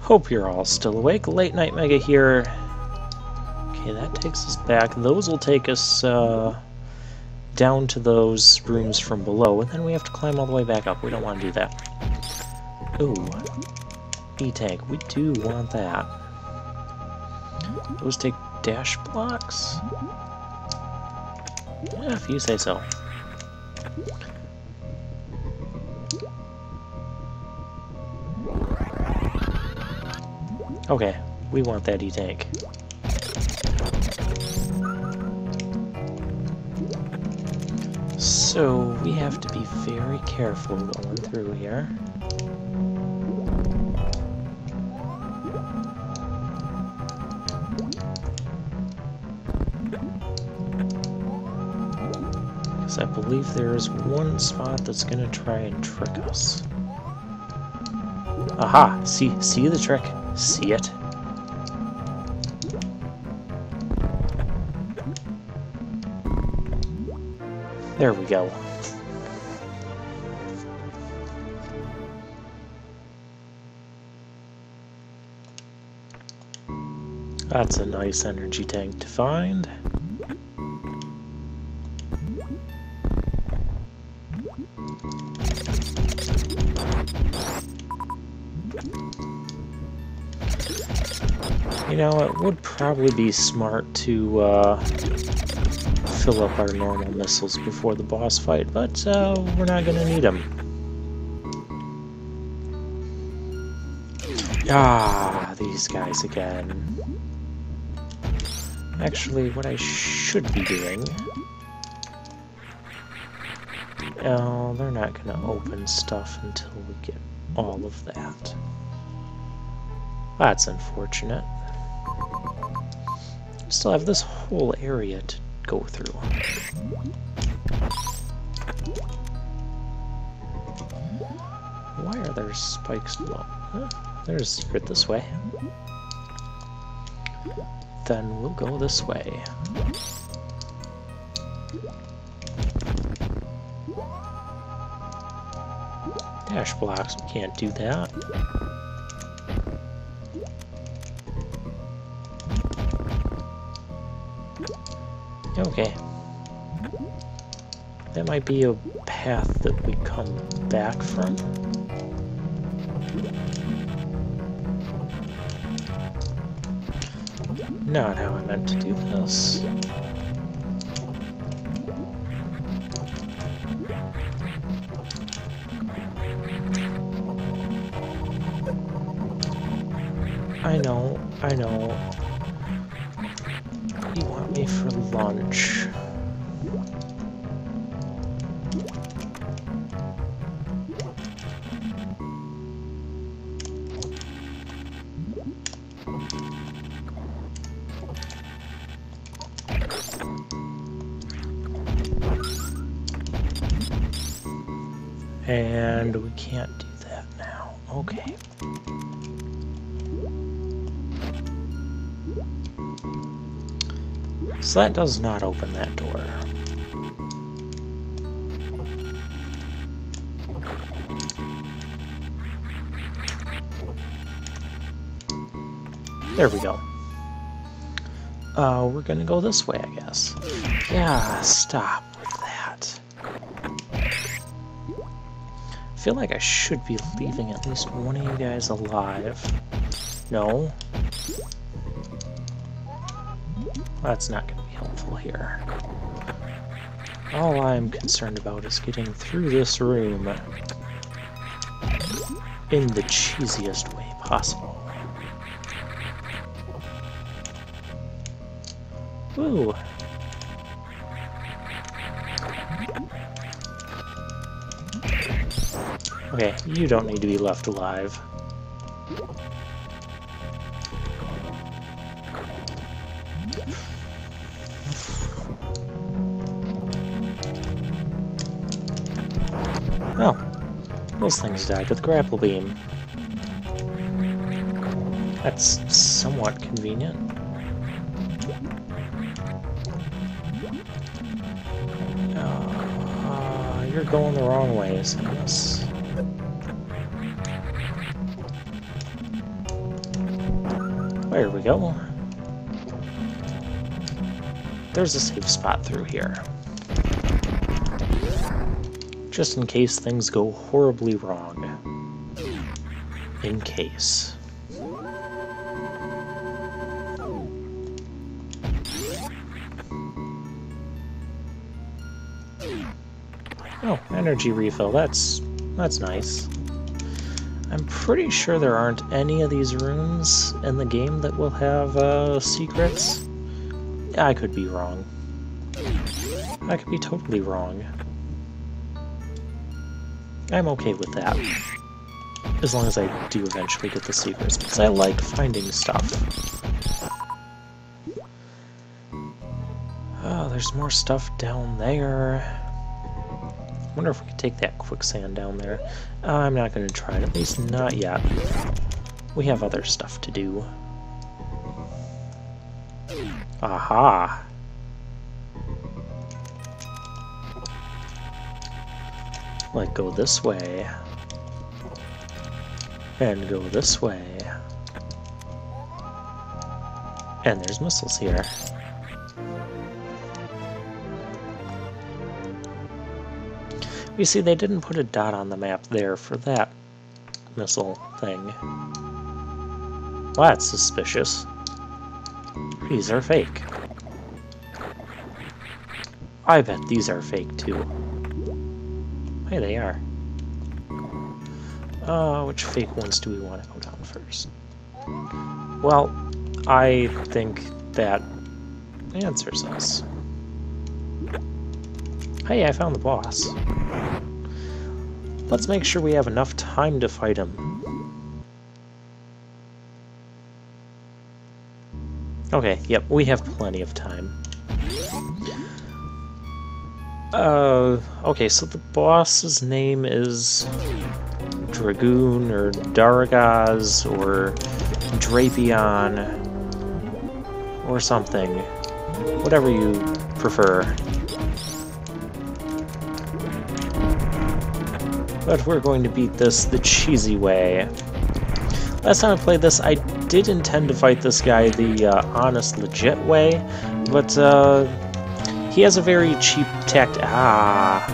Hope you're all still awake. Late Night Mega here. Okay, that takes us back. Those will take us uh, down to those rooms from below, and then we have to climb all the way back up. We don't want to do that. Ooh, E-Tank. We do want that. Those take dash blocks? Yeah, if you say so. Okay, we want that E-Tank. So, we have to be very careful going through here. Because I believe there is one spot that's going to try and trick us. Aha! See, see the trick? See it? There we go. That's a nice energy tank to find. You know, it would probably be smart to uh, fill up our normal missiles before the boss fight, but uh, we're not going to need them. Ah, these guys again. Actually, what I should be doing... Oh, they're not going to open stuff until we get all of that. That's unfortunate. Still have this whole area to go through. Why are there spikes? There's a secret this way. Then we'll go this way. Dash blocks, we can't do that. Okay. That might be a path that we come back from. Not how I meant to do this. I know, I know. You want me for lunch. And we can't do that now. Okay. So that does not open that door. There we go. Uh, we're gonna go this way, I guess. Yeah, stop with that. I feel like I should be leaving at least one of you guys alive. No? That's not going helpful here. All I'm concerned about is getting through this room in the cheesiest way possible. Ooh. Okay, you don't need to be left alive. Oh, those things died with grapple beam. That's somewhat convenient. Uh, you're going the wrong way, Samus. There we go. There's a safe spot through here. Just in case things go horribly wrong. In case. Oh, energy refill. That's that's nice. I'm pretty sure there aren't any of these rooms in the game that will have uh, secrets. I could be wrong. I could be totally wrong. I'm okay with that. As long as I do eventually get the secrets, because I like finding stuff. Oh, there's more stuff down there wonder if we could take that quicksand down there. I'm not going to try it, at least not yet. We have other stuff to do. Aha! Like, go this way. And go this way. And there's missiles here. You see, they didn't put a dot on the map there for that missile thing. Well, that's suspicious. These are fake. I bet these are fake, too. Hey, they are. Uh, which fake ones do we want to go down first? Well, I think that answers us. Hey, I found the boss. Let's make sure we have enough time to fight him. Okay, yep, we have plenty of time. Uh, okay, so the boss's name is Dragoon, or Daragaz, or Drapion, or something. Whatever you prefer. But we're going to beat this the cheesy way. Last time I played this, I did intend to fight this guy the uh, honest, legit way, but uh, he has a very cheap tact- ah,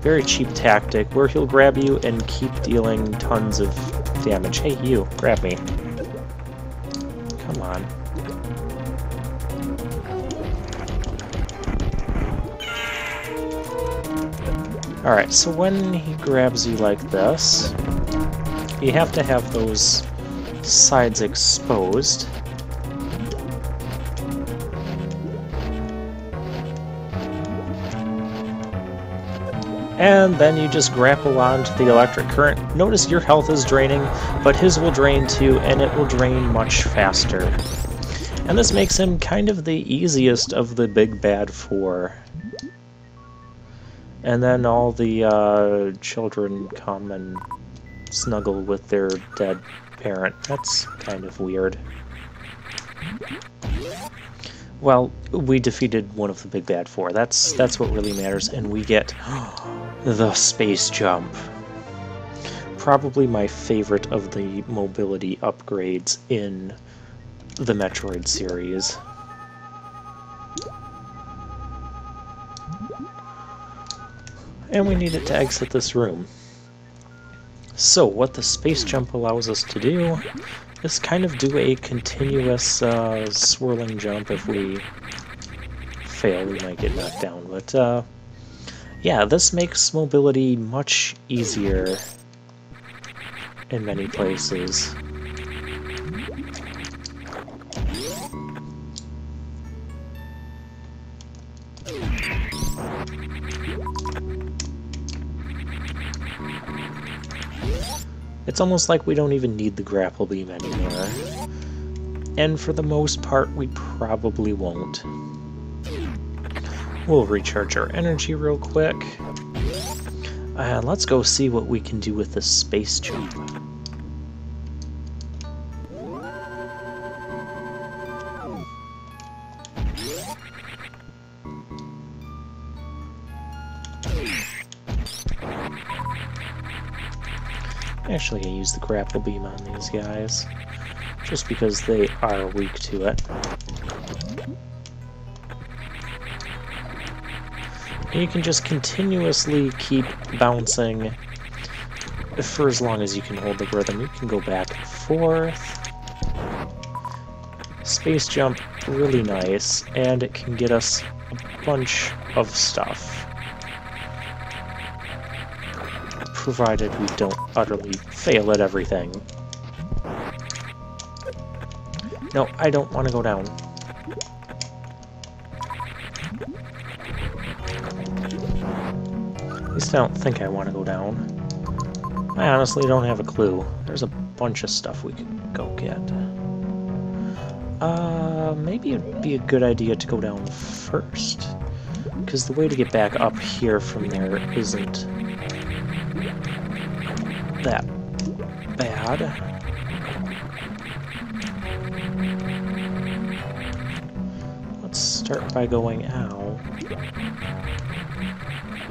very cheap tactic where he'll grab you and keep dealing tons of damage. Hey, you, grab me. Come on. Alright, so when he grabs you like this, you have to have those sides exposed. And then you just grapple onto the electric current. Notice your health is draining, but his will drain too, and it will drain much faster. And this makes him kind of the easiest of the big bad four. And then all the uh, children come and snuggle with their dead parent. That's kind of weird. Well, we defeated one of the big bad four. That's that's what really matters, and we get the space jump. Probably my favorite of the mobility upgrades in the Metroid series. and we need it to exit this room. So what the space jump allows us to do is kind of do a continuous uh, swirling jump. If we fail, we might get knocked down. But uh, yeah, this makes mobility much easier in many places. It's almost like we don't even need the grapple beam anymore. And for the most part, we probably won't. We'll recharge our energy real quick. And let's go see what we can do with the space jump. Actually, I use the grapple beam on these guys. just because they are weak to it. And you can just continuously keep bouncing for as long as you can hold the rhythm. You can go back and forth. Space jump, really nice, and it can get us a bunch of stuff. Provided we don't utterly fail at everything. No, I don't want to go down. At least I don't think I want to go down. I honestly don't have a clue. There's a bunch of stuff we could go get. Uh, maybe it'd be a good idea to go down first. Because the way to get back up here from there isn't that bad. Let's start by going out.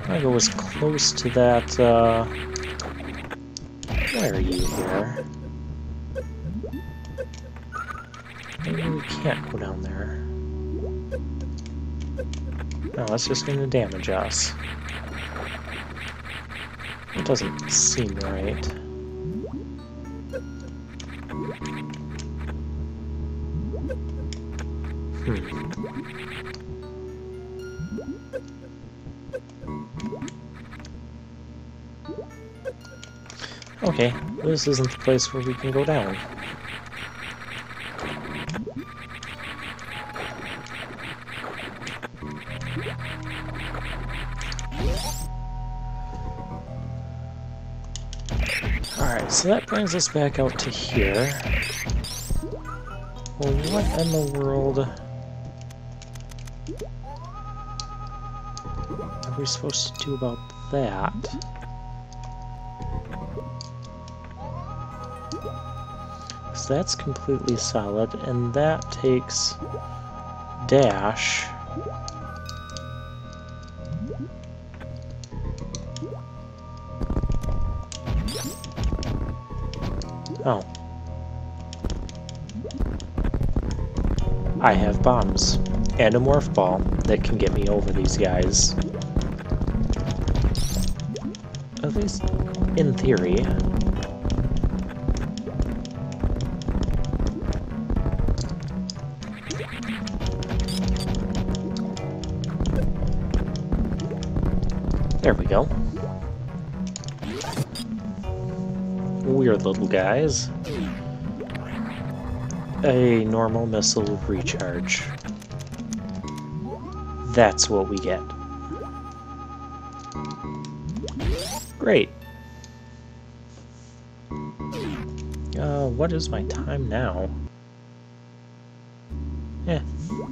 I go as close to that, uh, why are you here? Maybe we can't go down there. No, that's just going to damage us. It doesn't seem right. Hmm. Okay, this isn't the place where we can go down. So that brings us back out to here. Well, what in the world are we supposed to do about that? So that's completely solid, and that takes dash. Oh. I have bombs and a morph ball that can get me over these guys. At least in theory. There we go. Weird little guys. A normal missile recharge. That's what we get. Great. Uh, what is my time now? Eh,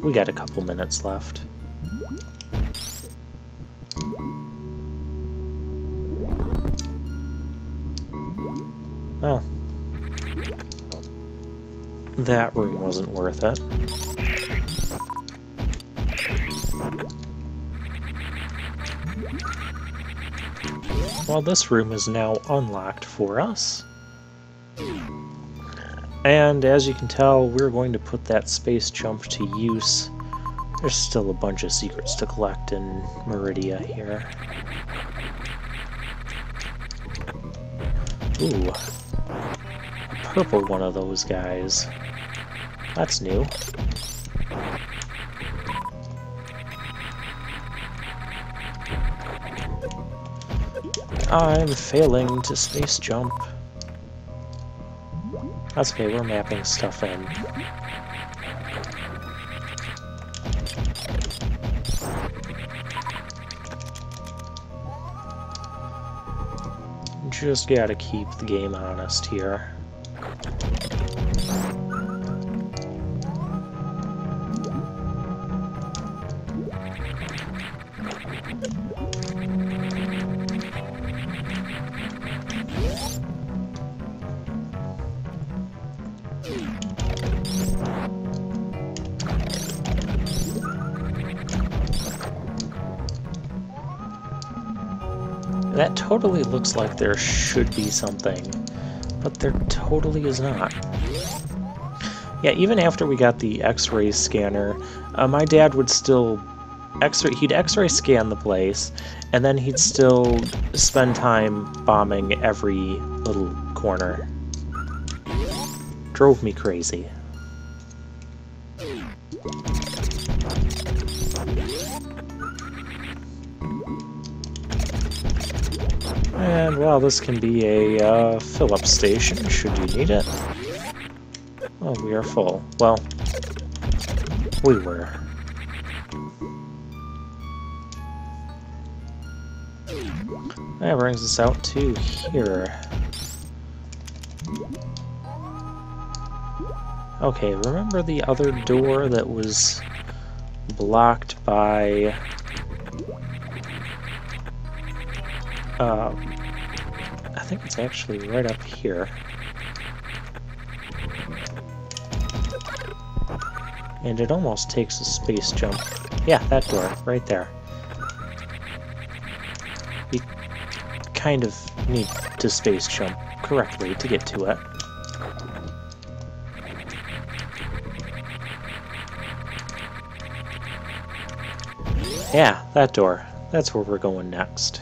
we got a couple minutes left. Oh. That room wasn't worth it. Well, this room is now unlocked for us. And as you can tell, we're going to put that space jump to use. There's still a bunch of secrets to collect in Maridia here. Ooh, purple one of those guys. That's new. I'm failing to space jump. That's okay, we're mapping stuff in. Just gotta keep the game honest here. That totally looks like there should be something, but there totally is not. Yeah, even after we got the X-ray scanner, uh, my dad would still X-ray. He'd X-ray scan the place, and then he'd still spend time bombing every little corner. Drove me crazy. And, well, this can be a uh, fill-up station, should you need it. Oh, we are full. Well, we were. That brings us out to here. Okay, remember the other door that was blocked by... Uh, I think it's actually right up here. And it almost takes a space jump. Yeah, that door, right there. You kind of need to space jump correctly to get to it. Yeah, that door. That's where we're going next.